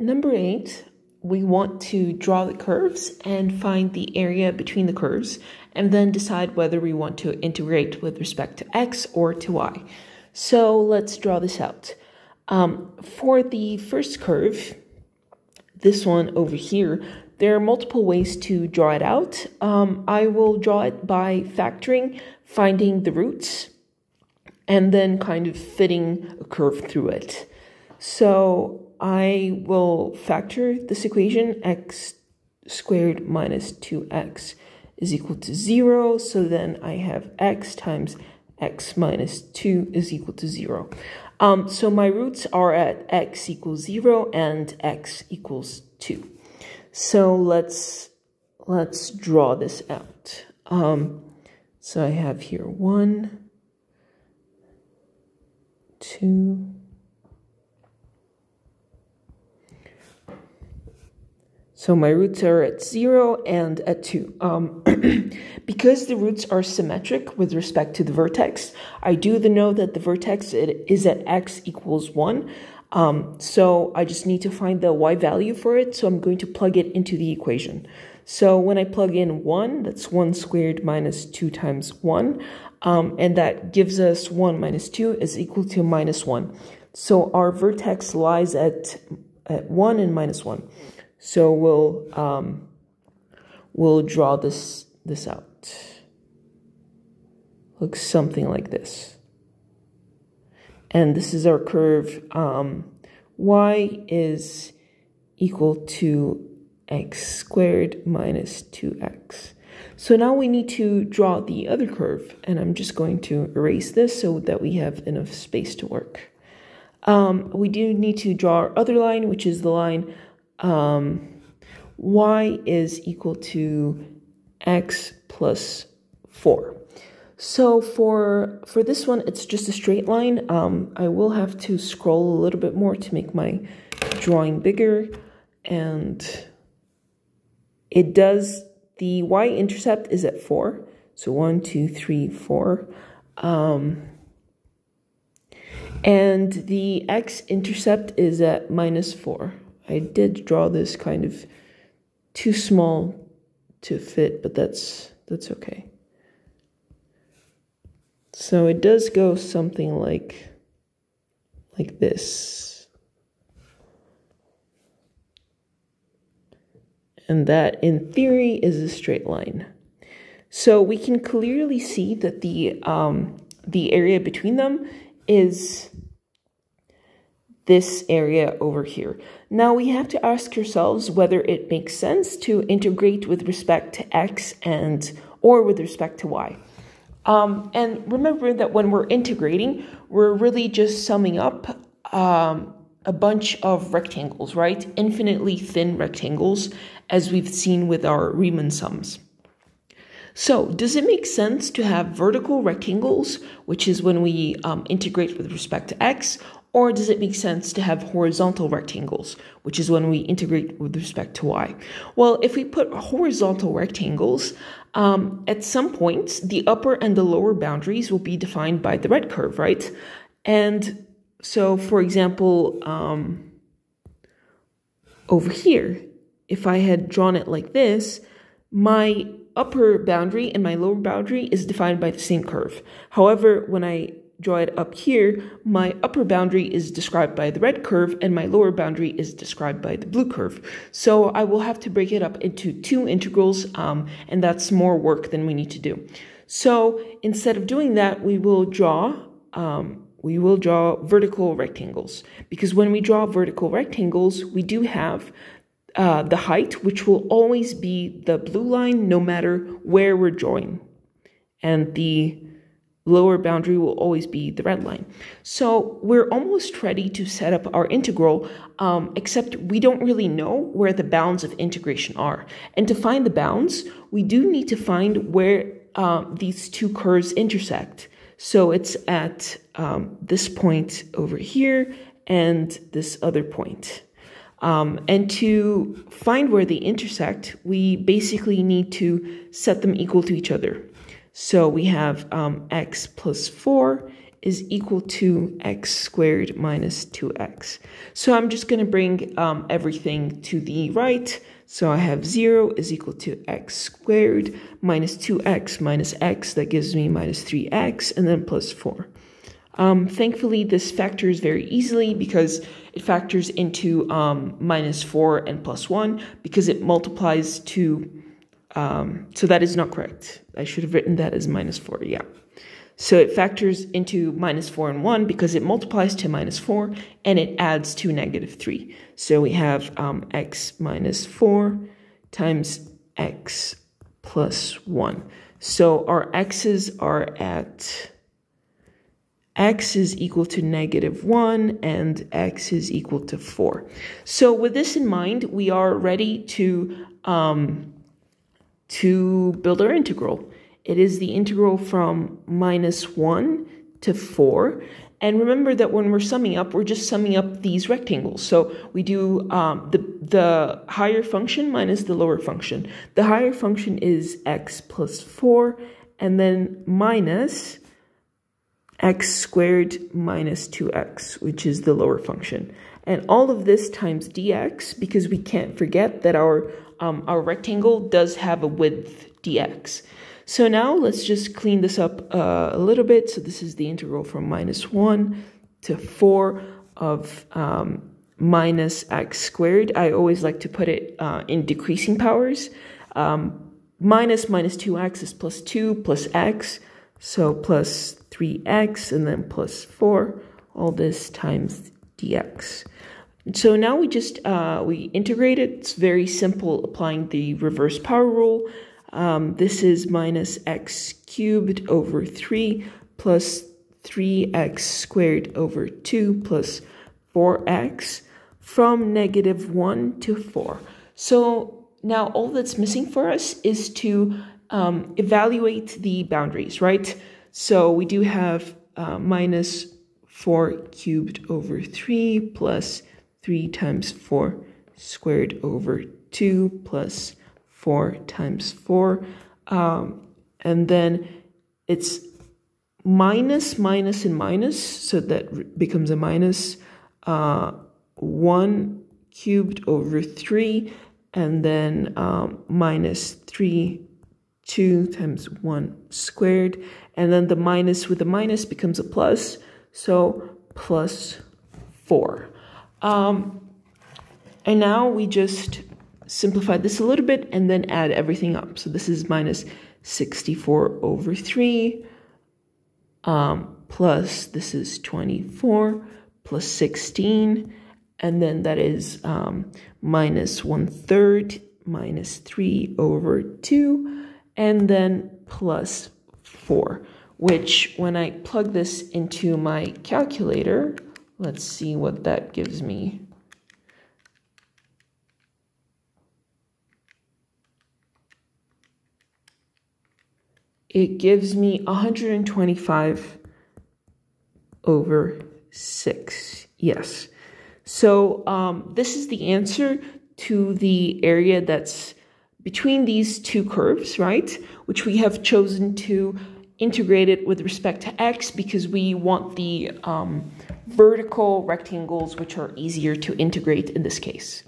number eight, we want to draw the curves and find the area between the curves and then decide whether we want to integrate with respect to x or to y. So let's draw this out. Um, for the first curve, this one over here, there are multiple ways to draw it out. Um, I will draw it by factoring, finding the roots, and then kind of fitting a curve through it. So I will factor this equation, x squared minus 2x is equal to 0. So then I have x times x minus 2 is equal to 0. Um, so my roots are at x equals 0 and x equals 2. So let's let's draw this out. Um, so I have here 1, 2, So my roots are at 0 and at 2. Um, because the roots are symmetric with respect to the vertex, I do know that the vertex is at x equals 1. Um, so I just need to find the y value for it. So I'm going to plug it into the equation. So when I plug in 1, that's 1 squared minus 2 times 1. Um, and that gives us 1 minus 2 is equal to minus 1. So our vertex lies at, at 1 and minus 1. So we'll um, we'll draw this this out. Looks something like this. And this is our curve. Um, y is equal to x squared minus 2x. So now we need to draw the other curve, and I'm just going to erase this so that we have enough space to work. Um, we do need to draw our other line, which is the line um, y is equal to x plus 4. So for for this one, it's just a straight line. Um, I will have to scroll a little bit more to make my drawing bigger. And it does, the y-intercept is at 4. So one, two, three, four. Um, and the x-intercept is at minus 4. I did draw this kind of too small to fit, but that's that's okay. So it does go something like like this. And that in theory is a straight line. So we can clearly see that the um, the area between them is this area over here. Now we have to ask ourselves whether it makes sense to integrate with respect to x and or with respect to y. Um, and remember that when we're integrating, we're really just summing up um, a bunch of rectangles, right? Infinitely thin rectangles, as we've seen with our Riemann sums. So, does it make sense to have vertical rectangles, which is when we um, integrate with respect to x, or does it make sense to have horizontal rectangles, which is when we integrate with respect to y? Well, if we put horizontal rectangles, um, at some points, the upper and the lower boundaries will be defined by the red curve, right? And so, for example, um, over here, if I had drawn it like this, my upper boundary and my lower boundary is defined by the same curve. However, when I draw it up here, my upper boundary is described by the red curve and my lower boundary is described by the blue curve. So I will have to break it up into two integrals um, and that's more work than we need to do. So instead of doing that, we will draw um, we will draw vertical rectangles because when we draw vertical rectangles, we do have uh, the height, which will always be the blue line no matter where we're drawing. And the lower boundary will always be the red line. So we're almost ready to set up our integral, um, except we don't really know where the bounds of integration are. And to find the bounds, we do need to find where um, these two curves intersect. So it's at um, this point over here and this other point. Um, and to find where they intersect, we basically need to set them equal to each other. So we have um, x plus 4 is equal to x squared minus 2x. So I'm just going to bring um, everything to the right. So I have 0 is equal to x squared minus 2x minus x. That gives me minus 3x and then plus 4. Um, thankfully, this factors very easily because it factors into um, minus 4 and plus 1 because it multiplies to, um, so that is not correct. I should have written that as minus 4, yeah. So it factors into minus 4 and 1 because it multiplies to minus 4 and it adds to negative 3. So we have um, x minus 4 times x plus 1. So our x's are at x is equal to negative 1 and x is equal to 4. So with this in mind, we are ready to, um, to build our integral. It is the integral from minus 1 to 4. And remember that when we're summing up, we're just summing up these rectangles. So we do um, the, the higher function minus the lower function. The higher function is x plus 4, and then minus x squared minus 2x, which is the lower function. And all of this times dx, because we can't forget that our, um, our rectangle does have a width dx. So now let's just clean this up uh, a little bit. So this is the integral from minus 1 to 4 of um, minus x squared. I always like to put it uh, in decreasing powers. Um, minus minus 2x is plus 2 plus x. So plus 3x and then plus 4, all this times dx. So now we just, uh, we integrate it. It's very simple applying the reverse power rule. Um, this is minus x cubed over 3 plus 3x squared over 2 plus 4x from negative 1 to 4. So now all that's missing for us is to um, evaluate the boundaries, right? So we do have uh, minus 4 cubed over 3 plus 3 times 4 squared over 2 plus 4 times 4. Um, and then it's minus, minus, and minus, so that becomes a minus uh, 1 cubed over 3, and then um, minus 3 2 times 1 squared. And then the minus with the minus becomes a plus. So plus 4. Um, and now we just simplify this a little bit and then add everything up. So this is minus 64 over 3 um, plus this is 24 plus 16 and then that is um, minus 1 third minus 3 over 2 and then plus 4, which when I plug this into my calculator, let's see what that gives me. It gives me 125 over 6. Yes. So um, this is the answer to the area that's between these two curves, right, which we have chosen to integrate it with respect to x because we want the um, vertical rectangles which are easier to integrate in this case.